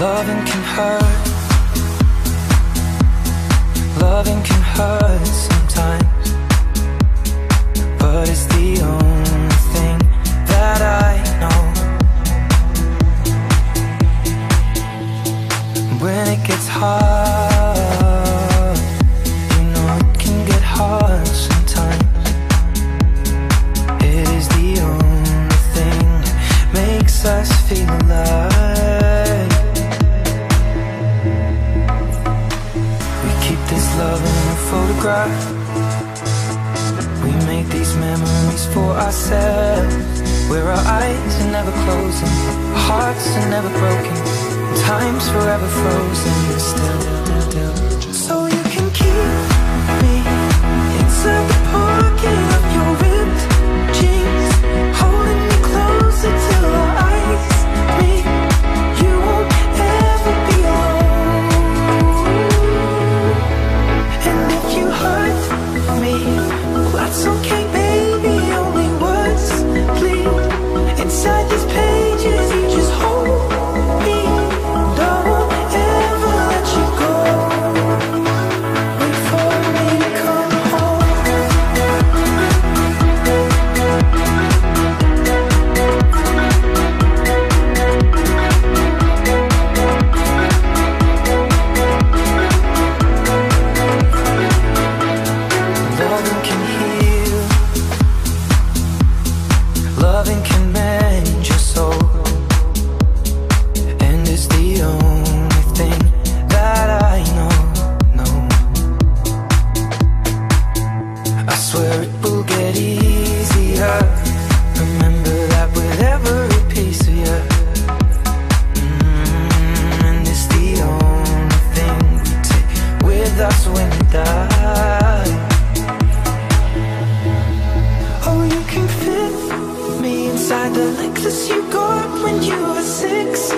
Loving can hurt. Loving can hurt. photograph. We make these memories for ourselves. Where our eyes are never closing Hearts are never broken Time's forever frozen. Still, still. the necklace you got when you were six.